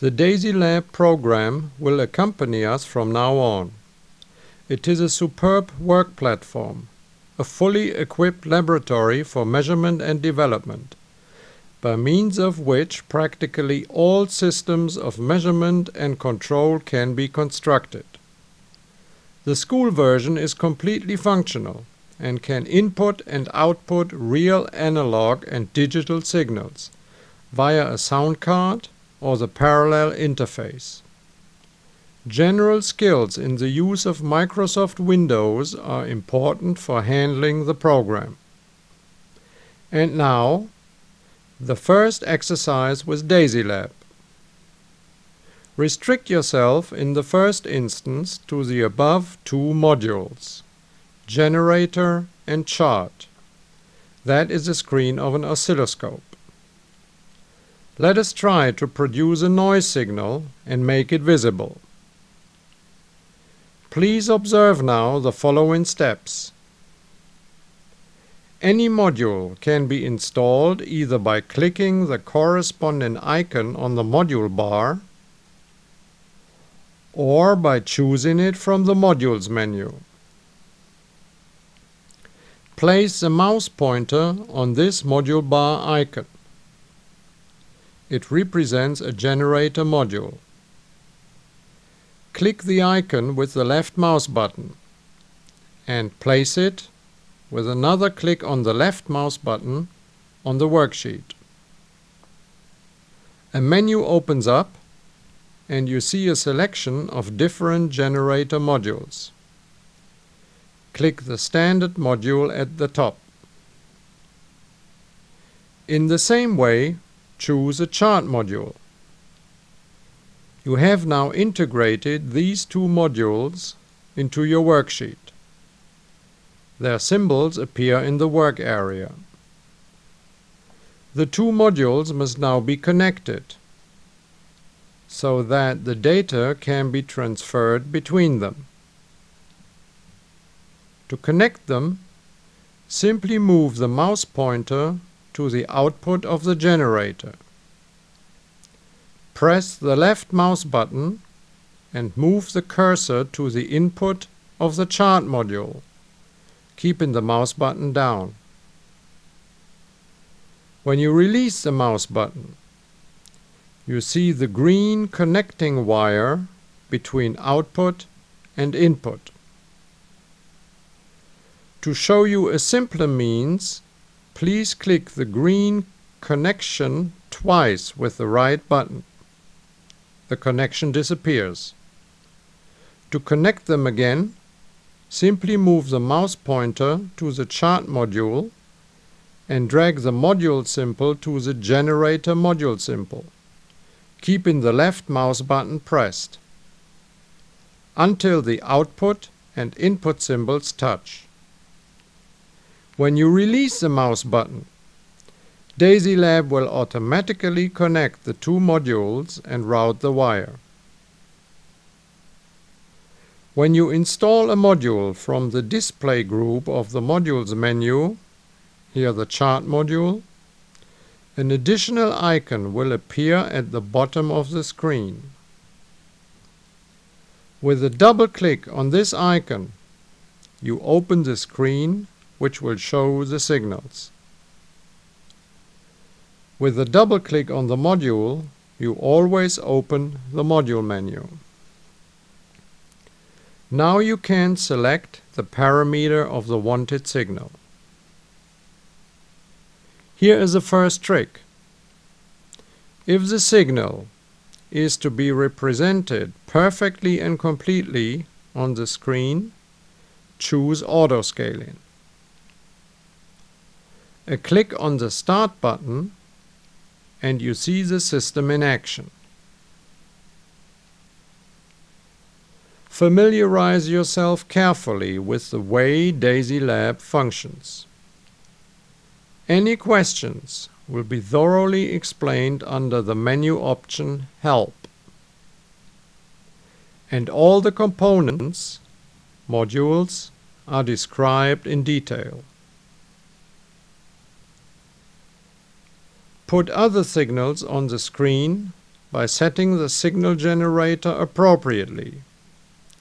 The DASYLab program will accompany us from now on. It is a superb work platform, a fully equipped laboratory for measurement and development, by means of which practically all systems of measurement and control can be constructed. The school version is completely functional and can input and output real analog and digital signals via a sound card or the parallel interface. General skills in the use of Microsoft Windows are important for handling the program. And now, the first exercise with DASYLab. Restrict yourself in the first instance to the above two modules, generator and chart. That is the screen of an oscilloscope. Let us try to produce a noise signal and make it visible. Please observe now the following steps. Any module can be installed either by clicking the corresponding icon on the module bar or by choosing it from the Modules menu. Place the mouse pointer on this module bar icon. It represents a generator module. Click the icon with the left mouse button and place it with another click on the left mouse button on the worksheet. A menu opens up and you see a selection of different generator modules. Click the standard module at the top. In the same way, choose a chart module. You have now integrated these two modules into your worksheet. Their symbols appear in the work area. The two modules must now be connected so that the data can be transferred between them. To connect them, simply move the mouse pointer to the output of the generator. Press the left mouse button and move the cursor to the input of the chart module, keeping the mouse button down. When you release the mouse button, you see the green connecting wire between output and input. To show you a simpler means, please click the green connection twice with the right button. The connection disappears. To connect them again, simply move the mouse pointer to the chart module and drag the module symbol to the generator module symbol keeping the left mouse button pressed until the output and input symbols touch. When you release the mouse button, DASYLab will automatically connect the two modules and route the wire. When you install a module from the display group of the Modules menu, here the Chart module, an additional icon will appear at the bottom of the screen. With a double click on this icon, you open the screen which will show the signals. With a double click on the module, you always open the module menu. Now you can select the parameter of the wanted signal. Here is the first trick. If the signal is to be represented perfectly and completely on the screen, choose Auto Scaling. A click on the Start button and you see the system in action. Familiarize yourself carefully with the way DASYLab functions. Any questions will be thoroughly explained under the menu option Help. And all the components, modules, are described in detail. Put other signals on the screen by setting the signal generator appropriately.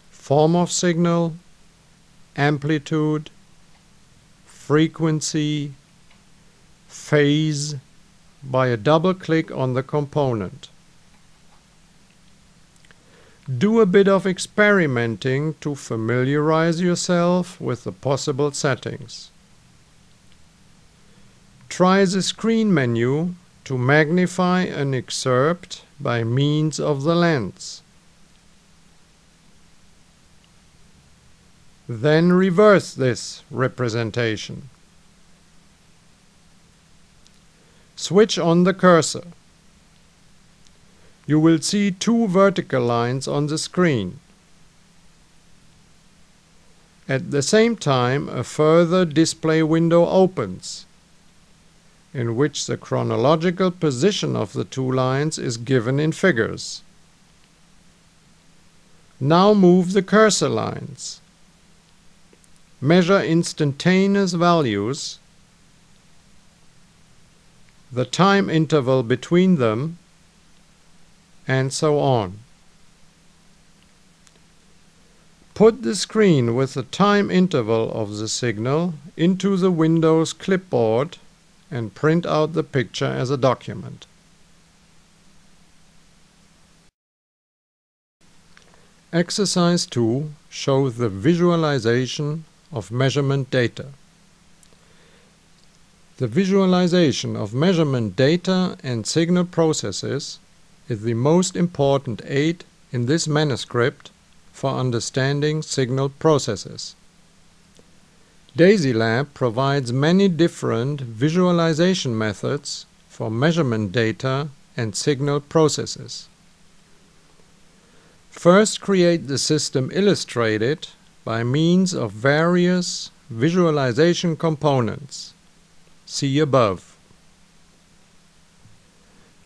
Form of signal, amplitude, frequency, phase by a double click on the component. Do a bit of experimenting to familiarize yourself with the possible settings. Try the screen menu to magnify an excerpt by means of the lens. Then reverse this representation. Switch on the cursor. You will see two vertical lines on the screen. At the same time a further display window opens in which the chronological position of the two lines is given in figures. Now move the cursor lines measure instantaneous values, the time interval between them, and so on. Put the screen with the time interval of the signal into the Windows clipboard and print out the picture as a document. Exercise 2 shows the visualization of measurement data. The visualization of measurement data and signal processes is the most important aid in this manuscript for understanding signal processes. DASYLab provides many different visualization methods for measurement data and signal processes. First create the system illustrated by means of various visualization components. See above.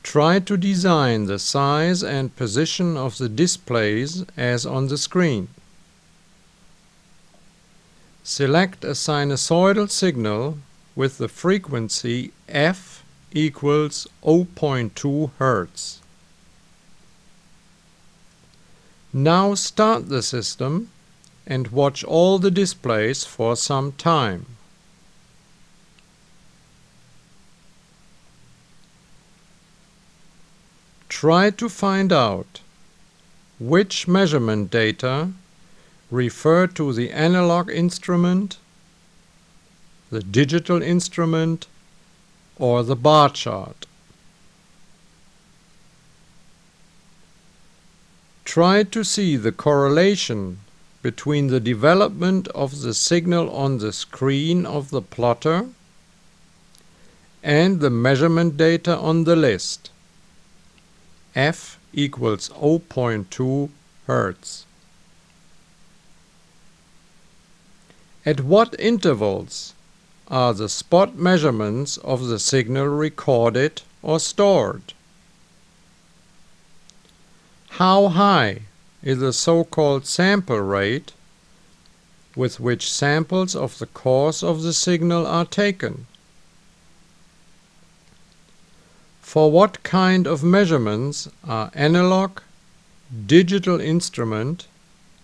Try to design the size and position of the displays as on the screen. Select a sinusoidal signal with the frequency f equals 0.2 Hz. Now start the system and watch all the displays for some time. Try to find out which measurement data refer to the analog instrument, the digital instrument, or the bar chart. Try to see the correlation between the development of the signal on the screen of the plotter and the measurement data on the list. F equals 0.2 Hertz. At what intervals are the spot measurements of the signal recorded or stored? How high is the so-called sample rate with which samples of the course of the signal are taken. For what kind of measurements are analog, digital instrument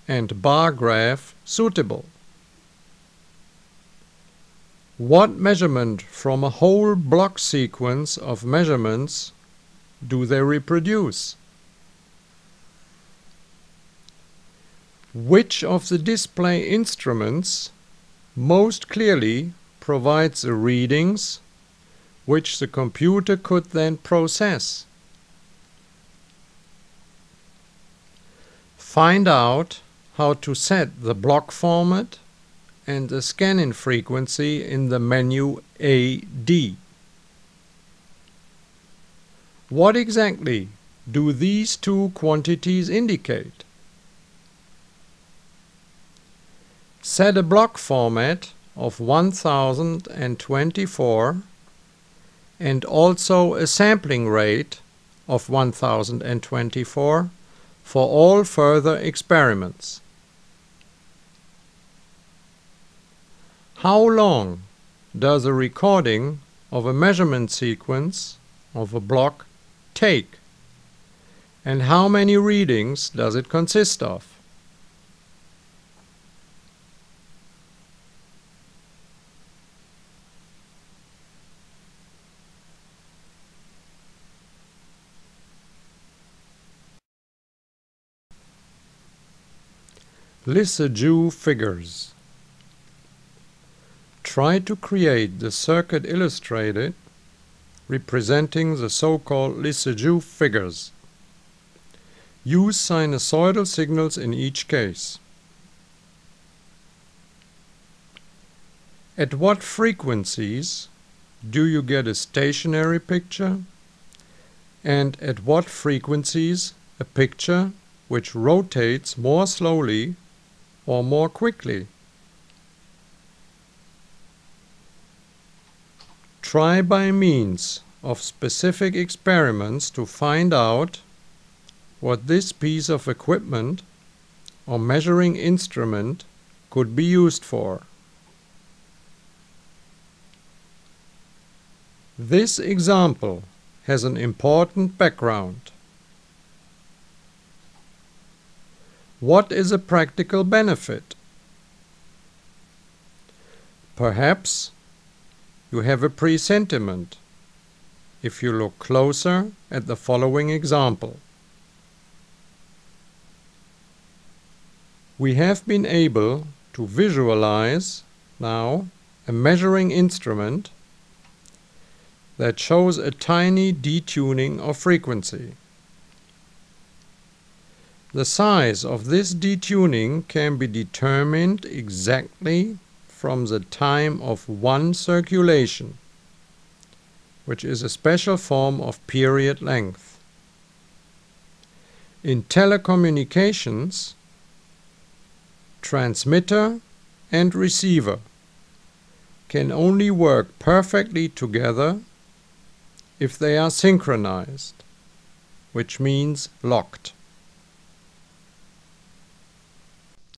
and bar graph suitable? What measurement from a whole block sequence of measurements do they reproduce? Which of the display instruments most clearly provides the readings which the computer could then process? Find out how to set the block format and the scan-in frequency in the menu AD. What exactly do these two quantities indicate? Set a block format of 1024 and also a sampling rate of 1024 for all further experiments. How long does a recording of a measurement sequence of a block take? And how many readings does it consist of? Lissajous figures. Try to create the circuit illustrated representing the so-called Lissajous figures. Use sinusoidal signals in each case. At what frequencies do you get a stationary picture? And at what frequencies a picture which rotates more slowly or more quickly. Try by means of specific experiments to find out what this piece of equipment or measuring instrument could be used for. This example has an important background. What is a practical benefit? Perhaps you have a presentiment if you look closer at the following example. We have been able to visualize now a measuring instrument that shows a tiny detuning of frequency. The size of this detuning can be determined exactly from the time of one circulation, which is a special form of period length. In telecommunications, transmitter and receiver can only work perfectly together if they are synchronized, which means locked.